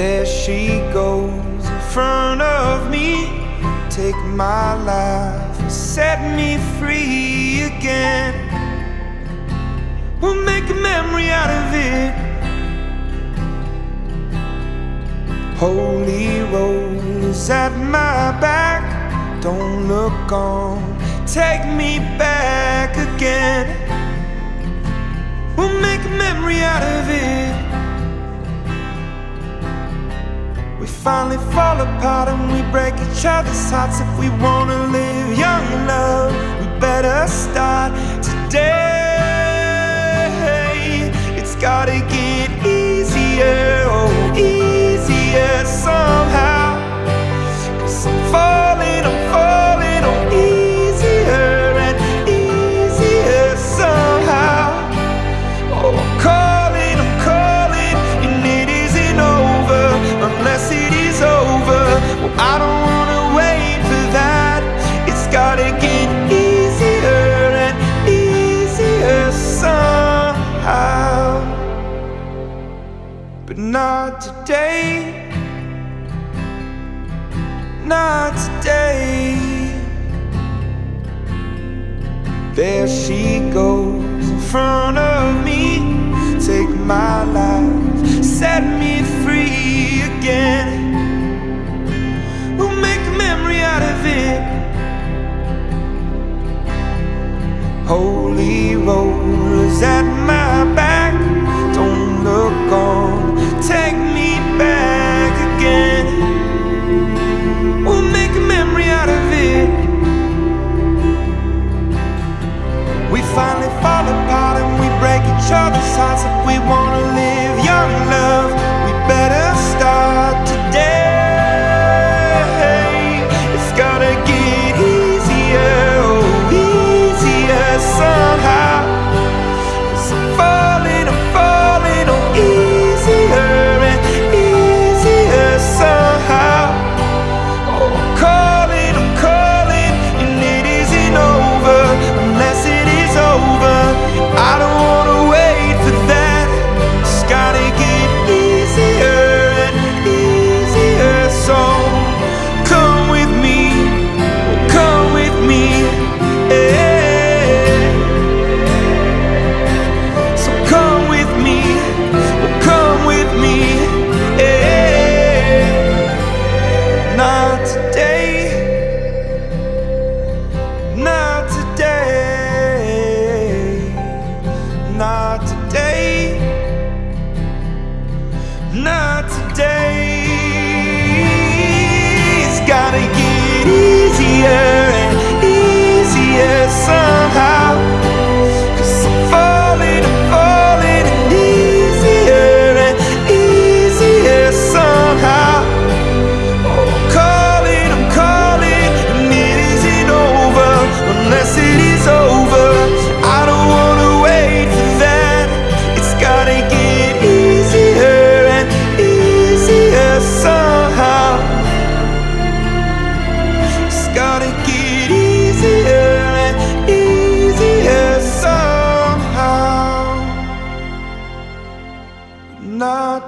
There she goes in front of me. Take my life, and set me free again. We'll make a memory out of it. Holy roll at my back. Don't look on, take me back again. We'll make a memory out of it. finally fall apart and we break each other's hearts. If we wanna live young in love, we better start today. It's gotta get but not today. Not today. There she goes in front of me. Take my life, set me free again. if we wanna live. Young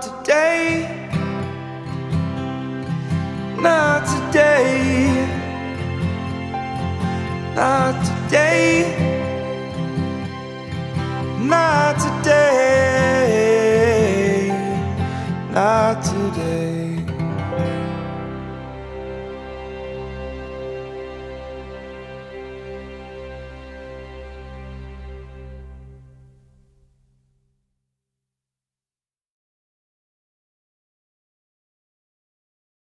today. Not today. Not today. Not today. Not today.